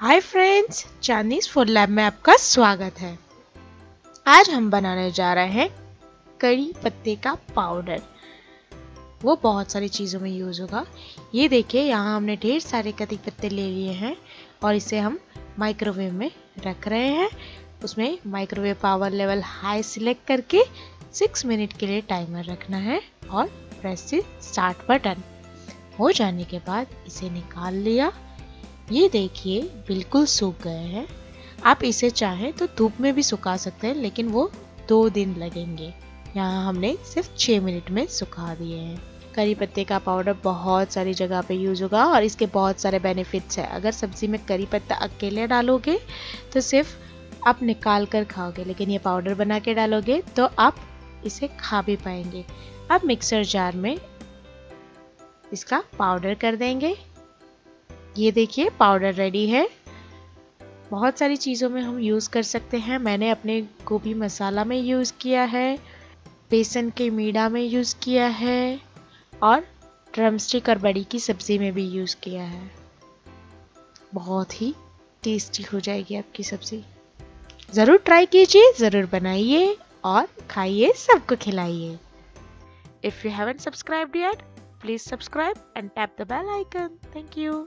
Hi friends Chandni's food lab में आपका स्वागत है। आज हम बनाने जा रहे हैं कड़ी पत्ते का पाउडर वो बहुत सारी चीज़ों में यूज़ होगा। ये देखिए, यहाँ हमने ढेर सारे कड़ी पत्ते ले लिए हैं और इसे हम माइक्रोवेव में रख रहे हैं। उसमें microwave power level high select करके सिक्स मिनट के लिए टाइमर रखना है और प्रेस से स्टार्ट बटन हो जाने के बाद इसे निकाल लिया। ये देखिए बिल्कुल सूख गए हैं। आप इसे चाहें तो धूप में भी सुखा सकते हैं, लेकिन वो दो दिन लगेंगे। यहाँ हमने सिर्फ़ छः मिनट में सुखा दिए हैं। करी पत्ते का पाउडर बहुत सारी जगह पे यूज़ होगा और इसके बहुत सारे बेनिफिट्स हैं। अगर सब्ज़ी में करी पत्ता अकेले डालोगे तो सिर्फ़ आप निकाल कर खाओगे, लेकिन ये पाउडर बना के डालोगे तो आप इसे खा भी पाएँगे। अब मिक्सर जार में इसका पाउडर कर देंगे। ये देखिए पाउडर रेडी है। बहुत सारी चीज़ों में हम यूज़ कर सकते हैं। मैंने अपने गोभी मसाला में यूज़ किया है, बेसन के मीडा में यूज़ किया है, और ड्रमस्टिक और बड़ी की सब्ज़ी में भी यूज़ किया है। बहुत ही टेस्टी हो जाएगी आपकी सब्ज़ी। ज़रूर ट्राई कीजिए, ज़रूर बनाइए और खाइए, सबको खिलाइए। If you haven't subscribe yet please subscribe and tap the bell icon thank you